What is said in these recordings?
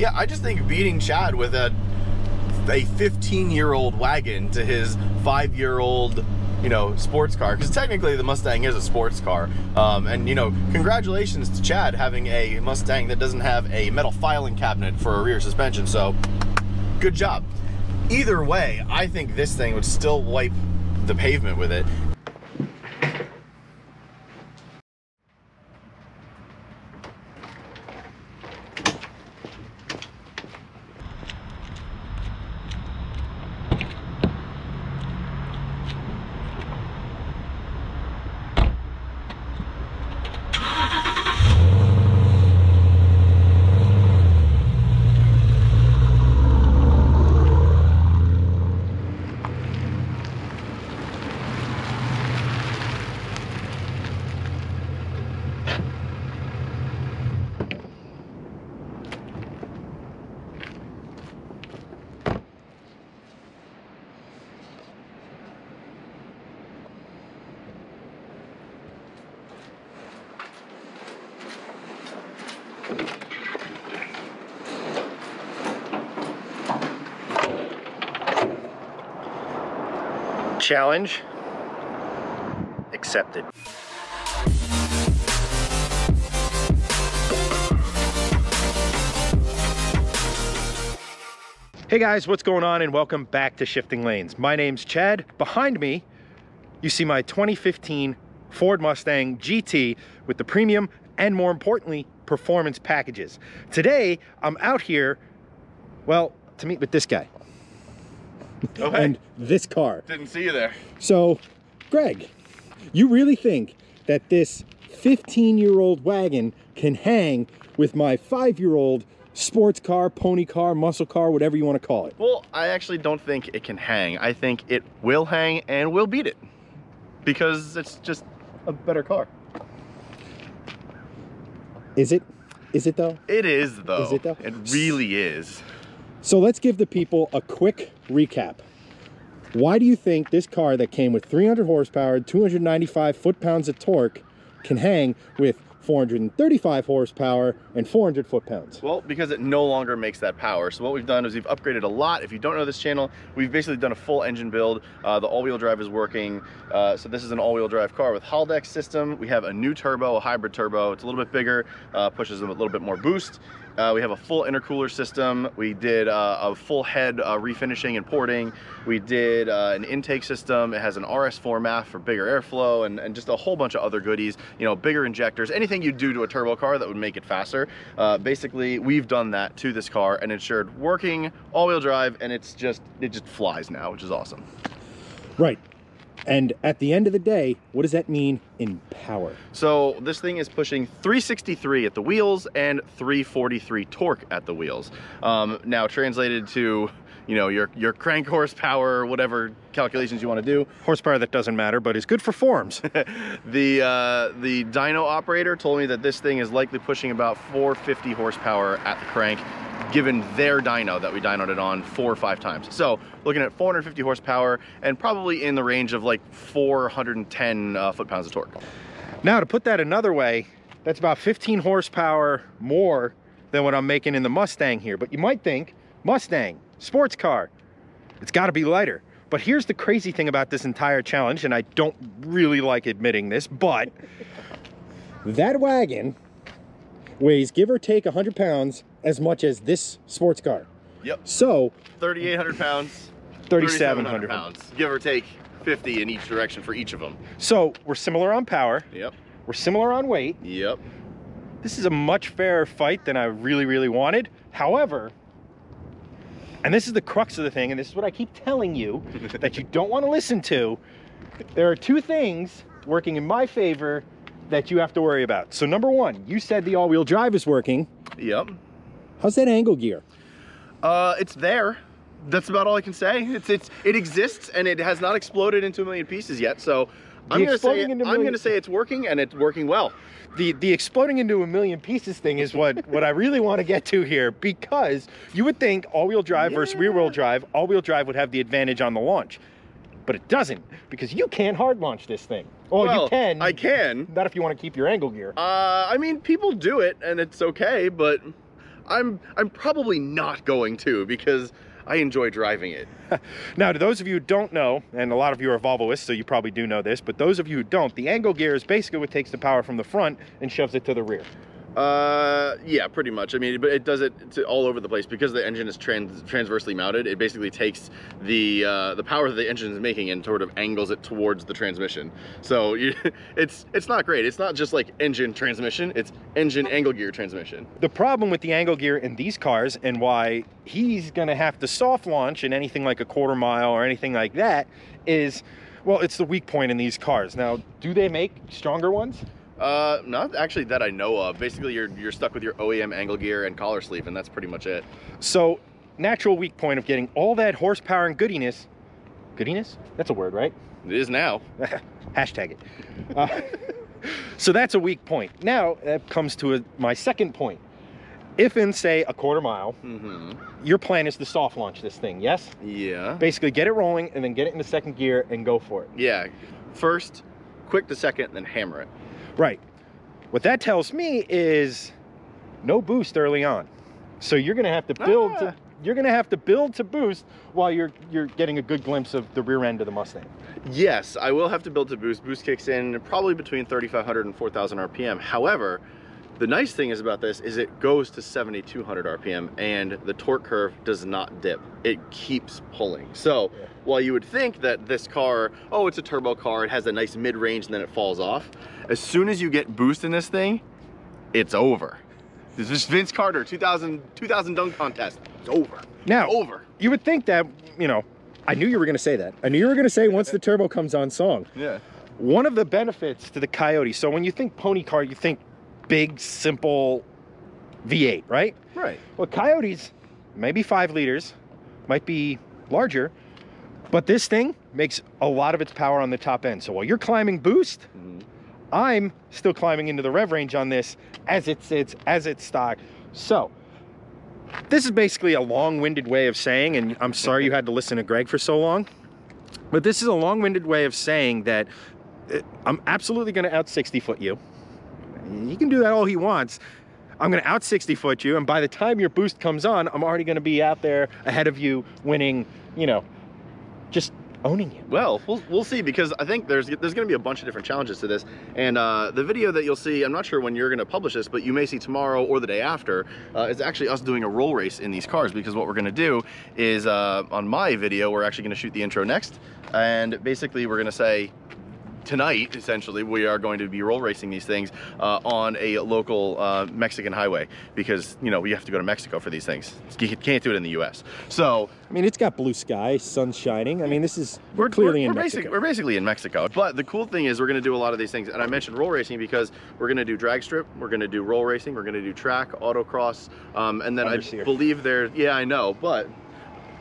Yeah, I just think beating Chad with a a 15 year old wagon to his five year old you know sports car because technically the Mustang is a sports car um, and you know congratulations to Chad having a Mustang that doesn't have a metal filing cabinet for a rear suspension so good job. Either way I think this thing would still wipe the pavement with it Challenge accepted. Hey guys, what's going on and welcome back to Shifting Lanes. My name's Chad. Behind me, you see my 2015 Ford Mustang GT with the premium and more importantly, performance packages. Today, I'm out here, well, to meet with this guy. Hey. And this car. didn't see you there So, Greg, you really think that this 15 year old wagon can hang with my five year old sports car, pony car, muscle car, whatever you want to call it? Well, I actually don't think it can hang. I think it will hang and will beat it because it's just a better car. Is it? Is it though? It is though. Is it though? It really is. So let's give the people a quick recap. Why do you think this car that came with 300 horsepower, 295 foot-pounds of torque can hang with 435 horsepower and 400 foot-pounds? Well, because it no longer makes that power. So what we've done is we've upgraded a lot. If you don't know this channel, we've basically done a full engine build. Uh, the all-wheel drive is working. Uh, so this is an all-wheel drive car with Haldex system. We have a new turbo, a hybrid turbo. It's a little bit bigger, uh, pushes a little bit more boost. Uh, we have a full intercooler system. We did uh, a full head uh, refinishing and porting. We did uh, an intake system. It has an RS4 MAF for bigger airflow and, and just a whole bunch of other goodies. You know, bigger injectors, anything you'd do to a turbo car that would make it faster. Uh, basically, we've done that to this car and ensured working all-wheel drive, and it's just it just flies now, which is awesome. Right. And at the end of the day, what does that mean in power? So this thing is pushing 363 at the wheels and 343 torque at the wheels. Um, now translated to you know your your crank horsepower, whatever calculations you want to do. Horsepower that doesn't matter, but is good for forms. the uh, the dyno operator told me that this thing is likely pushing about 450 horsepower at the crank given their dyno that we dynoed it on four or five times. So looking at 450 horsepower and probably in the range of like 410 uh, foot-pounds of torque. Now, to put that another way, that's about 15 horsepower more than what I'm making in the Mustang here. But you might think, Mustang, sports car, it's gotta be lighter. But here's the crazy thing about this entire challenge, and I don't really like admitting this, but that wagon weighs give or take 100 pounds as much as this sports car. Yep. So 3,800 pounds, 3,700 pounds, give or take 50 in each direction for each of them. So we're similar on power, Yep. we're similar on weight. Yep. This is a much fairer fight than I really, really wanted. However, and this is the crux of the thing, and this is what I keep telling you that you don't want to listen to. There are two things working in my favor that you have to worry about. So number one, you said the all-wheel drive is working. Yep. How's that angle gear? Uh, it's there. That's about all I can say. It's it's it exists and it has not exploded into a million pieces yet. So I'm gonna say exploding into a I'm gonna say it's working and it's working well. The the exploding into a million pieces thing is what what I really want to get to here because you would think all-wheel drive versus rear-wheel drive, all-wheel drive would have the advantage on the launch. But it doesn't because you can't hard launch this thing. Oh, well, you can. I can. Not if you want to keep your angle gear. Uh, I mean, people do it and it's okay, but I'm I'm probably not going to because I enjoy driving it. Now, to those of you who don't know, and a lot of you are Volvoists, so you probably do know this, but those of you who don't, the angle gear is basically what takes the power from the front and shoves it to the rear. Uh, yeah, pretty much. I mean, but it does it all over the place because the engine is trans transversely mounted. It basically takes the uh, the power that the engine is making and sort of angles it towards the transmission. So you, it's it's not great. It's not just like engine transmission. It's engine angle gear transmission. The problem with the angle gear in these cars and why he's to have to soft launch in anything like a quarter mile or anything like that is, well, it's the weak point in these cars. Now, do they make stronger ones? Uh, not actually that I know of. Basically, you're you're stuck with your OEM angle gear and collar sleeve, and that's pretty much it. So, natural weak point of getting all that horsepower and goodiness. Goodiness? That's a word, right? It is now. Hashtag it. Uh, so that's a weak point. Now that comes to a, my second point. If in say a quarter mile, Mm-hmm. your plan is to soft launch this thing, yes? Yeah. Basically get it rolling and then get it into second gear and go for it. Yeah. First, quick to second, then hammer it. Right. What that tells me is no boost early on. So you're gonna have to build Ah. to you're gonna have to build to boost while you're you're getting a good glimpse of the rear end of the Mustang. Yes, I will have to build to boost. Boost kicks in probably between 3,500 and 4,000 RPM. However, the nice thing is about this is it goes to 7,200 RPM and the torque curve does not dip. It keeps pulling. So Yeah. While you would think that this car, oh, it's a turbo car, it has a nice mid-range and then it falls off. As soon as you get boost in this thing, it's over. This is Vince Carter, 2000, 2000 dunk contest. It's over. Now Over. you would think that, you know, I knew you were gonna say that. I knew you were gonna say once the turbo comes on song. Yeah. One of the benefits to the Coyote, so when you think pony car, you think big, simple V8, right? Right. Well, Coyotes, maybe five liters, might be larger, but this thing makes a lot of its power on the top end. So while you're climbing boost, Mhm. I'm still climbing into the rev range on this as it sits, as it's stock. So this is basically a long-winded way of saying, and I'm sorry you had to listen to Greg for so long, but this is a long-winded way of saying that uh, I'm absolutely going to out 60 foot you. He can do that all he wants. I'm going to out 60 foot you, and by the time your boost comes on, I'm already going to be out there ahead of you, winning. You know, just owning you. Well, we'll we'll see because I think there's there's going to be a bunch of different challenges to this, and uh, the video that you'll see, I'm not sure when you're going to publish this, but you may see tomorrow or the day after, uh, is actually us doing a roll race in these cars because what we're going to do is uh, on my video we're actually going to shoot the intro next, and basically we're going to say tonight, essentially, we are going to be roll racing these things uh, on a local uh, Mexican highway because, you know, we have to go to Mexico for these things. You can't do it in the US. So I mean, it's got blue sky, sun shining. I mean, this is we're clearly we're, in we're Mexico. Basic, we're basically in Mexico. But the cool thing is we're going to do a lot of these things. And I mentioned roll racing because we're going to do drag strip, we're going to do roll racing, we're going to do track, autocross, um, and then Understeer. I believe there, yeah, I know, but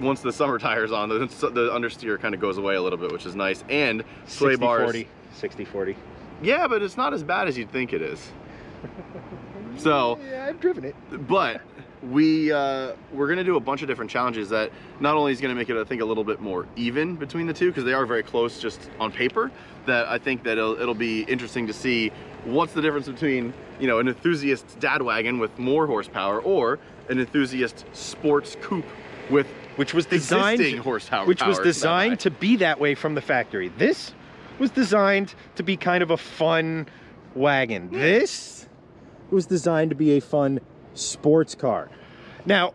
once the summer tires on, the, the understeer kind of goes away a little bit, which is nice. And sway 60, bars. 40, 60 40. Yeah, but it's not as bad as you'd think it is. So, yeah, I've driven it. but we uh, we're gonna do a bunch of different challenges that not only is gonna make it I think a little bit more even between the two because they are very close just on paper. That I think that it'll, it'll be interesting to see what's the difference between you know an enthusiast dad wagon with more horsepower or an enthusiast sports coupe with Which was designed, existing horsepower. which was designed that to be that way from the factory. This was designed to be kind of a fun wagon. Hmm. This was designed to be a fun sports car. Now,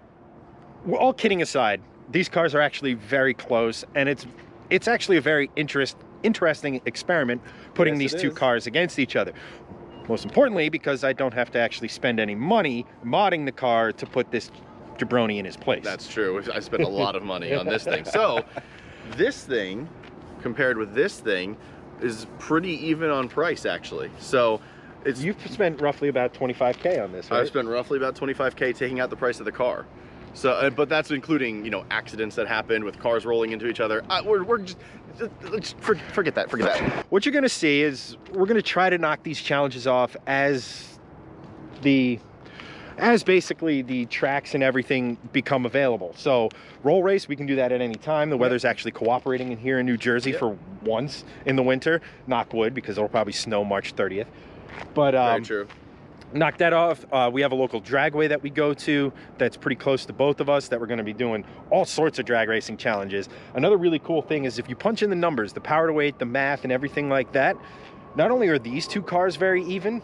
we're all kidding aside, these cars are actually very close, and it's it's actually a very interest interesting experiment putting Yes, these two is. cars against each other. Most importantly, because I don't have to actually spend any money modding the car to put this jabroni in his place. That's true. I spent a lot of money on this thing. So, this thing, compared with this thing, is pretty even on price actually. So, it's You've spent roughly about 25k on this, right? I've spent roughly about 25k taking out the price of the car. So, uh, but that's including you know accidents that happened with cars rolling into each other. Uh, we're, we're just, just, just forget that. Forget that. what you're going to see is we're going to try to knock these challenges off as the as basically the tracks and everything become available. So roll race, we can do that at any time. The weather's actually cooperating in here in New Jersey Yep. for once in the winter. Knock wood because it'll probably snow March 30th. But Very um, true. knock that off. Uh, we have a local dragway that we go to that's pretty close to both of us that we're going to be doing all sorts of drag racing challenges. Another really cool thing is if you punch in the numbers, the power to weight, the math, and everything like that, not only are these two cars very even,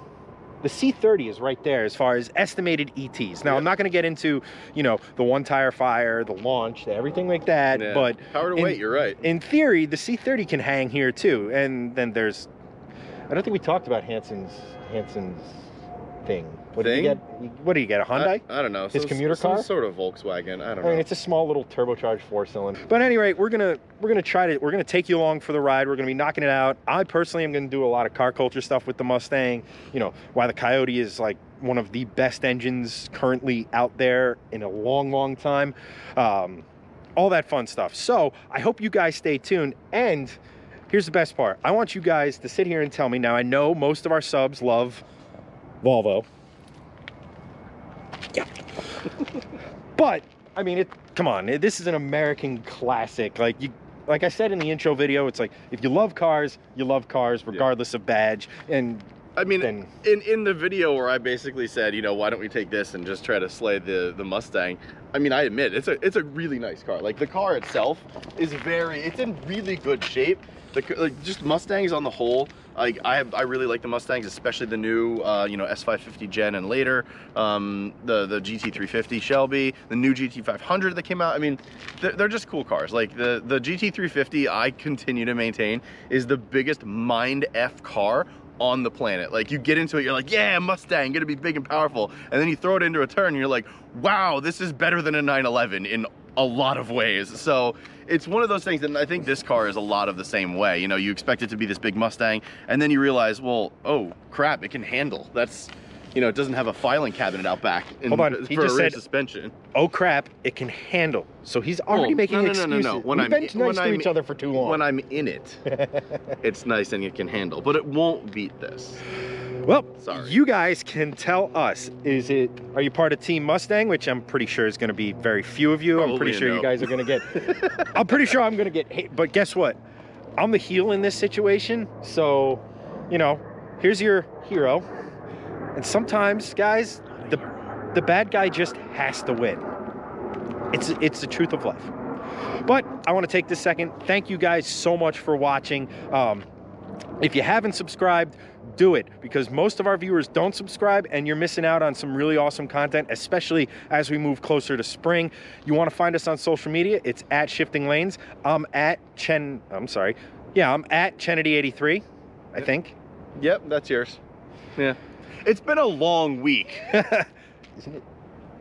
the C30 is right there as far as estimated ETs. Now, I'm not going to get into, you know, the one tire fire, the launch, everything like that, Yeah. but power to in- weight, you're right. in theory, the C30 can hang here too. And then there's, I don't think we talked about Hanson's Hanson's thing. What Thing? you get? What do you get? A Hyundai? I, I don't know. His some- commuter some car? sort of Volkswagen. I don't I know. mean, it's a small little turbocharged four cylinder. But anyway, we're gonna we're gonna try to we're gonna take you along for the ride. We're gonna be knocking it out. I personally am gonna do a lot of car culture stuff with the Mustang. You know, why the Coyote is like one of the best engines currently out there in a long, long time. Um, all that fun stuff. So I hope you guys stay tuned. And here's the best part: I want you guys to sit here and tell me. Now I know most of our subs love Volvo. Yeah. but I mean, it. Come on, this is an American classic. Like you, like I said in the intro video, it's like if you love cars, you love cars regardless of badge. And I mean, then in in the video where I basically said, you know, why don't we take this and just try to slay the the Mustang? I mean, I admit it's a it's a really nice car. Like the car itself is very, it's in really good shape. The like just Mustangs on the whole. Like I have, I really like the Mustangs, especially the new, uh, you know, S550 Gen and later, um, the the GT350 Shelby, the new GT500 that came out. I mean, they're, they're just cool cars. Like the the GT350, I continue to maintain is the biggest mind f car on the planet. Like you get into it, you're like, yeah, Mustang, gonna be big and powerful. And then you throw it into a turn and you're like, wow, this is better than a 911 in a lot of ways. So it's one of those things, and I think this car is a lot of the same way. You know, you expect it to be this big Mustang, and then you realize, well, oh crap, it can handle. That's, you know, it doesn't have a filing cabinet out back in, Hold on, he just said- suspension. oh crap, it can handle. So he's already Oh, making no, no, no, excuses. no, no. When We've I'm- been nice when to I'm- each other for too long. When I'm in it, it's nice and it can handle, but it won't beat this. Well, Sorry. you guys can tell us. Is it? Are you part of Team Mustang? Which I'm pretty sure is going to be very few of you. I'm pretty sure you guys are going to get. I'm pretty sure I'm going to get hate. But guess what? I'm the heel in this situation. So, you know, here's your hero. And sometimes, guys, the the bad guy just has to win. It's it's the truth of life. But I want to take this second. Thank you guys so much for watching. Um, if you haven't subscribed, do it because most of our viewers don't subscribe and you're missing out on some really awesome content, especially as we move closer to spring. You want to find us on social media? It's at Shifting Lanes. I'm at Chen, I'm sorry. Yeah, I'm at Chenity83, I think. Yep, that's yours. Yeah. It's been a long week. Isn't it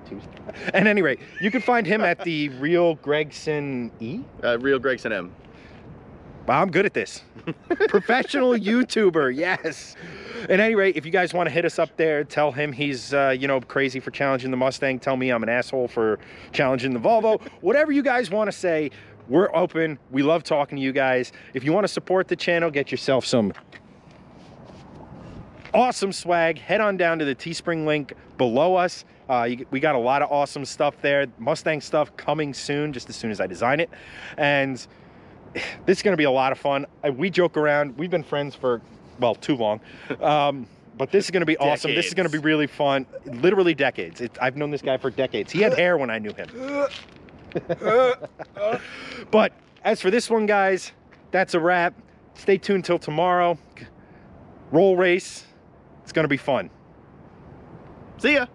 Tuesday? At any rate, you can find him at the Real Gregson E. Uh, Real Gregson M. Wow, I'm good at this. Professional YouTuber, yes. At any rate, if you guys want to hit us up there, tell him he's, uh, you know, crazy for challenging the Mustang. Tell me I'm an asshole for challenging the Volvo. Whatever you guys want to say, we're open. We love talking to you guys. If you want to support the channel, get yourself some awesome swag. Head on down to the Teespring link below us. Uh, you, we got a lot of awesome stuff there. Mustang stuff coming soon, just as soon as I design it. And this is going to be a lot of fun. We joke around. We've been friends for, well, too long. Um, but this is going to be awesome. This is going to be really fun. Literally decades. It, I've known this guy for decades. He had hair when I knew him. but as for this one, guys, that's a wrap. Stay tuned till tomorrow. Roll race. It's going to be fun. See ya.